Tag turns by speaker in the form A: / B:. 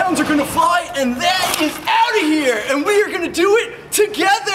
A: pounds are gonna fly, and that is out of here, and we are gonna do it together.